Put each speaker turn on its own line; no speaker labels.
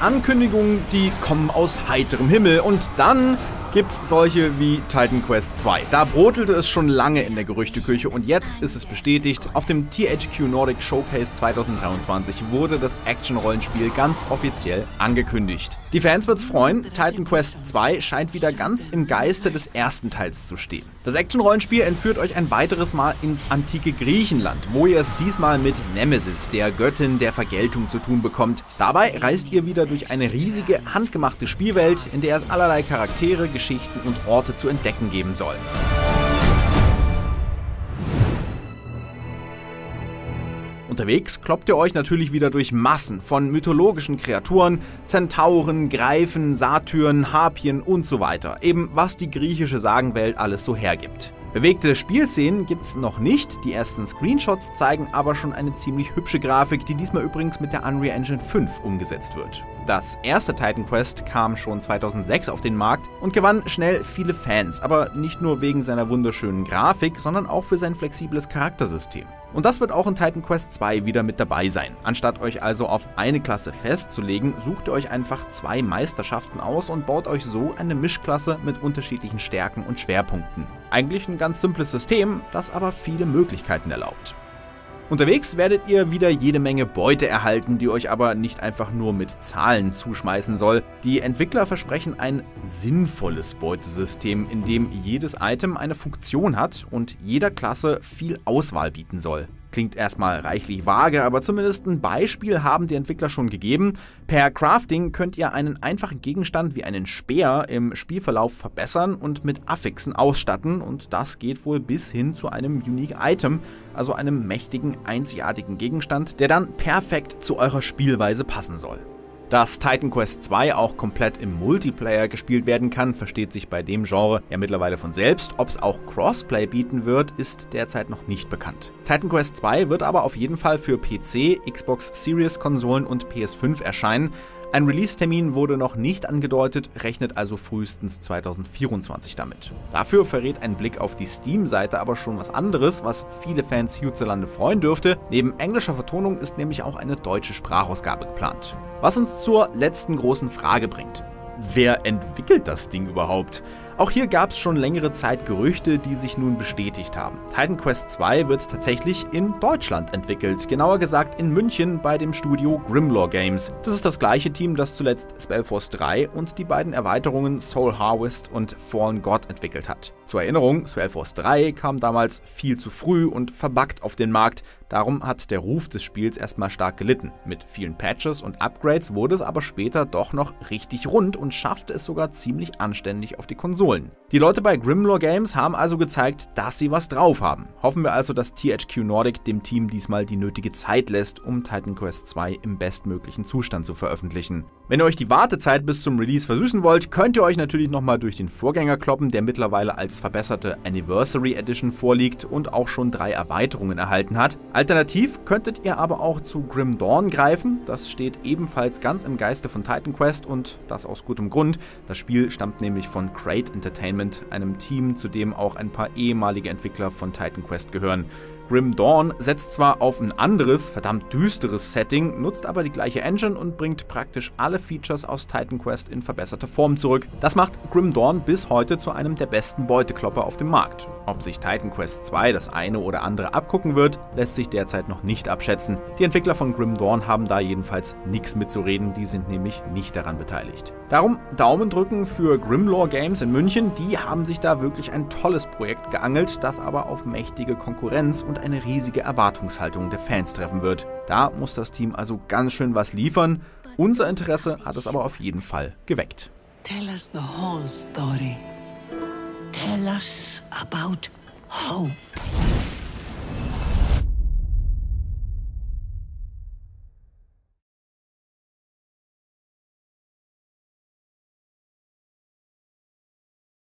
Ankündigungen, die kommen aus heiterem Himmel. Und dann gibt's solche wie Titan Quest 2. Da brodelte es schon lange in der Gerüchteküche und jetzt ist es bestätigt. Auf dem THQ Nordic Showcase 2023 wurde das Action-Rollenspiel ganz offiziell angekündigt. Die Fans wird's freuen, Titan Quest 2 scheint wieder ganz im Geiste des ersten Teils zu stehen. Das Action-Rollenspiel entführt euch ein weiteres Mal ins antike Griechenland, wo ihr es diesmal mit Nemesis, der Göttin der Vergeltung, zu tun bekommt. Dabei reist ihr wieder durch eine riesige, handgemachte Spielwelt, in der es allerlei Charaktere, Geschichten und Orte zu entdecken geben soll. Unterwegs kloppt ihr euch natürlich wieder durch Massen von mythologischen Kreaturen, Zentauren, Greifen, Satyren, Harpien und so weiter. Eben was die griechische Sagenwelt alles so hergibt. Bewegte Spielszenen gibt's noch nicht, die ersten Screenshots zeigen aber schon eine ziemlich hübsche Grafik, die diesmal übrigens mit der Unreal Engine 5 umgesetzt wird. Das erste Titan Quest kam schon 2006 auf den Markt und gewann schnell viele Fans, aber nicht nur wegen seiner wunderschönen Grafik, sondern auch für sein flexibles Charaktersystem. Und das wird auch in Titan Quest 2 wieder mit dabei sein. Anstatt euch also auf eine Klasse festzulegen, sucht ihr euch einfach zwei Meisterschaften aus und baut euch so eine Mischklasse mit unterschiedlichen Stärken und Schwerpunkten. Eigentlich ein ganz simples System, das aber viele Möglichkeiten erlaubt. Unterwegs werdet ihr wieder jede Menge Beute erhalten, die euch aber nicht einfach nur mit Zahlen zuschmeißen soll. Die Entwickler versprechen ein sinnvolles Beutesystem, in dem jedes Item eine Funktion hat und jeder Klasse viel Auswahl bieten soll. Klingt erstmal reichlich vage, aber zumindest ein Beispiel haben die Entwickler schon gegeben. Per Crafting könnt ihr einen einfachen Gegenstand wie einen Speer im Spielverlauf verbessern und mit Affixen ausstatten und das geht wohl bis hin zu einem Unique Item, also einem mächtigen, einzigartigen Gegenstand, der dann perfekt zu eurer Spielweise passen soll. Dass Titan Quest 2 auch komplett im Multiplayer gespielt werden kann, versteht sich bei dem Genre ja mittlerweile von selbst. Ob es auch Crossplay bieten wird, ist derzeit noch nicht bekannt. Titan Quest 2 wird aber auf jeden Fall für PC, Xbox Series Konsolen und PS5 erscheinen. Ein Release-Termin wurde noch nicht angedeutet, rechnet also frühestens 2024 damit. Dafür verrät ein Blick auf die Steam-Seite aber schon was anderes, was viele Fans hierzulande freuen dürfte. Neben englischer Vertonung ist nämlich auch eine deutsche Sprachausgabe geplant. Was uns zur letzten großen Frage bringt. Wer entwickelt das Ding überhaupt? Auch hier gab es schon längere Zeit Gerüchte, die sich nun bestätigt haben. Titan Quest 2 wird tatsächlich in Deutschland entwickelt, genauer gesagt in München bei dem Studio Grimlore Games. Das ist das gleiche Team, das zuletzt Spellforce 3 und die beiden Erweiterungen Soul Harvest und Fallen God entwickelt hat. Zur Erinnerung, Spellforce 3 kam damals viel zu früh und verbuggt auf den Markt, darum hat der Ruf des Spiels erstmal stark gelitten. Mit vielen Patches und Upgrades wurde es aber später doch noch richtig rund und schaffte es sogar ziemlich anständig auf die Konsole holen. Die Leute bei Grimlore Games haben also gezeigt, dass sie was drauf haben. Hoffen wir also, dass THQ Nordic dem Team diesmal die nötige Zeit lässt, um Titan Quest 2 im bestmöglichen Zustand zu veröffentlichen. Wenn ihr euch die Wartezeit bis zum Release versüßen wollt, könnt ihr euch natürlich nochmal durch den Vorgänger kloppen, der mittlerweile als verbesserte Anniversary Edition vorliegt und auch schon drei Erweiterungen erhalten hat. Alternativ könntet ihr aber auch zu Grim Dawn greifen. Das steht ebenfalls ganz im Geiste von Titan Quest und das aus gutem Grund. Das Spiel stammt nämlich von Crate Entertainment, einem Team, zu dem auch ein paar ehemalige Entwickler von Titan Quest gehören. Grim Dawn setzt zwar auf ein anderes, verdammt düsteres Setting, nutzt aber die gleiche Engine und bringt praktisch alle Features aus Titan Quest in verbesserter Form zurück. Das macht Grim Dawn bis heute zu einem der besten Beuteklopper auf dem Markt. Ob sich Titan Quest 2 das eine oder andere abgucken wird, lässt sich derzeit noch nicht abschätzen. Die Entwickler von Grim Dawn haben da jedenfalls nichts mitzureden, die sind nämlich nicht daran beteiligt. Darum Daumen drücken für Grimlore Games in München, die haben sich da wirklich ein tolles Projekt geangelt, das aber auf mächtige Konkurrenz und eine riesige Erwartungshaltung der Fans treffen wird. Da muss das Team also ganz schön was liefern. Unser Interesse hat es aber auf jeden Fall geweckt. Tell us the whole story. Tell us about hope.